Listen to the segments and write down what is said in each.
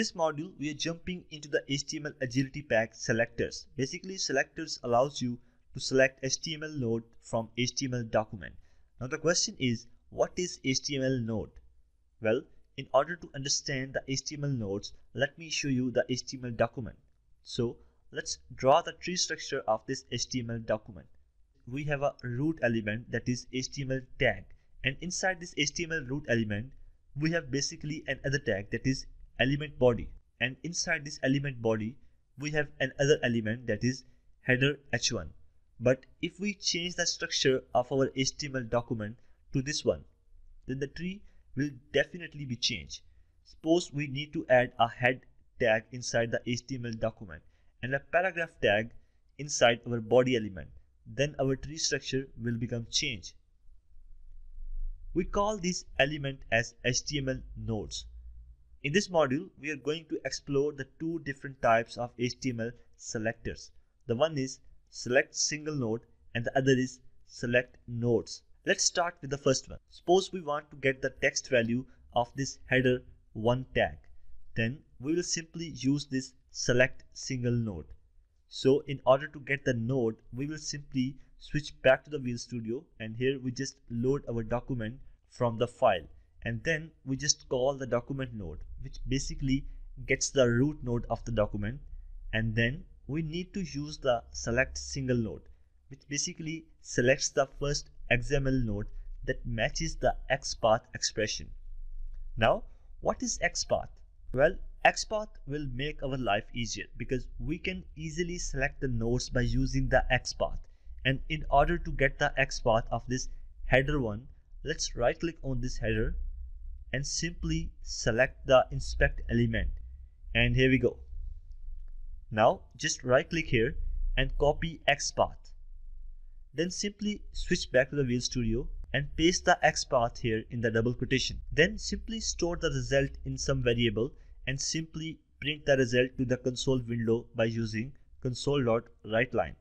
this module, we are jumping into the HTML Agility Pack selectors. Basically, selectors allows you to select HTML node from HTML document. Now the question is, what is HTML node? Well, in order to understand the HTML nodes, let me show you the HTML document. So let's draw the tree structure of this HTML document. We have a root element that is HTML tag and inside this HTML root element we have basically another tag that is element body. And inside this element body we have another element that is header h1 but if we change the structure of our HTML document to this one then the tree will definitely be changed. Suppose we need to add a head tag inside the HTML document and a paragraph tag inside our body element then our tree structure will become changed. We call this element as HTML nodes in this module, we are going to explore the two different types of HTML selectors. The one is select single node and the other is select nodes. Let's start with the first one. Suppose we want to get the text value of this header 1 tag. Then we will simply use this select single node. So in order to get the node, we will simply switch back to the Visual Studio and here we just load our document from the file and then we just call the document node which basically gets the root node of the document and then we need to use the select single node which basically selects the first XML node that matches the XPath expression. Now what is XPath? Well XPath will make our life easier because we can easily select the nodes by using the XPath and in order to get the XPath of this header one let's right click on this header and simply select the inspect element. And here we go. Now just right click here and copy XPath. Then simply switch back to the Visual Studio and paste the XPath here in the double quotation. Then simply store the result in some variable and simply print the result to the console window by using console.writeLine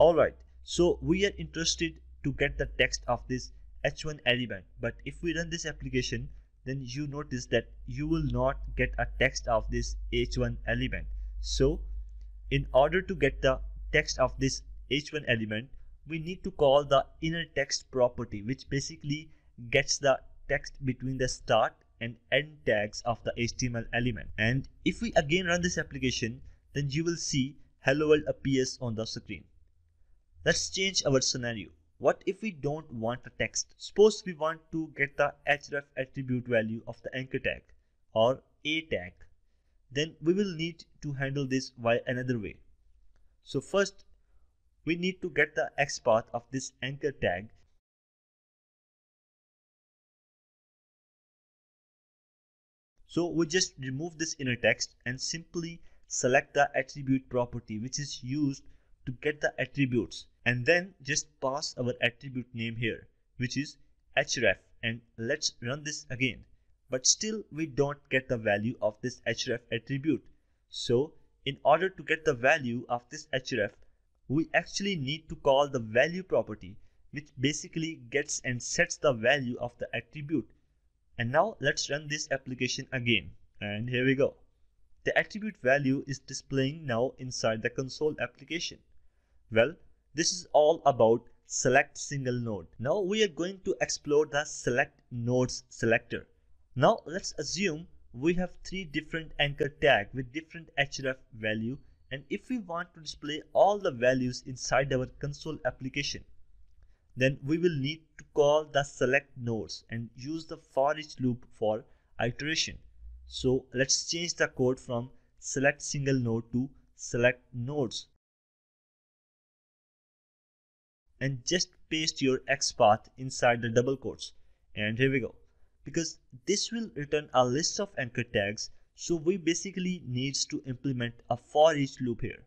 alright so we are interested to get the text of this h1 element but if we run this application then you notice that you will not get a text of this h1 element. So in order to get the text of this h1 element we need to call the inner text property which basically gets the text between the start and end tags of the HTML element. And if we again run this application then you will see hello world appears on the screen. Let's change our scenario what if we don't want the text? Suppose we want to get the href attribute value of the anchor tag or a tag. Then we will need to handle this by another way. So first we need to get the XPath of this anchor tag So we just remove this inner text and simply select the attribute property which is used to get the attributes and then just pass our attribute name here which is href and let's run this again. But still we don't get the value of this href attribute. So in order to get the value of this href we actually need to call the value property which basically gets and sets the value of the attribute. And now let's run this application again. And here we go. The attribute value is displaying now inside the console application well this is all about select single node. Now we are going to explore the select nodes selector. Now let's assume we have three different anchor tag with different href value and if we want to display all the values inside our console application then we will need to call the select nodes and use the for each loop for iteration. So let's change the code from select single node to select nodes and just paste your XPath inside the double quotes. And here we go. Because this will return a list of anchor tags, so we basically needs to implement a for each loop here.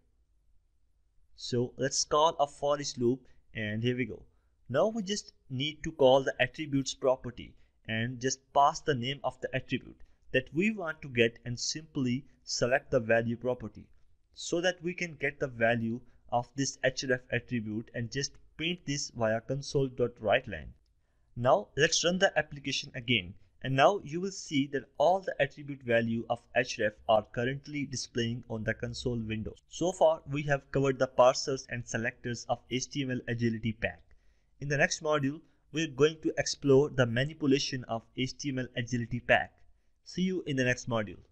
So let's call a for each loop and here we go. Now we just need to call the attributes property and just pass the name of the attribute that we want to get and simply select the value property so that we can get the value of this href attribute and just print this via console.writeLine. Now let's run the application again And now you will see that all the attribute value of href are currently displaying on the console window. So far, we have covered the parsers and selectors of HTML Agility Pack. In the next module, we're going to explore the manipulation of HTML Agility Pack. See you in the next module.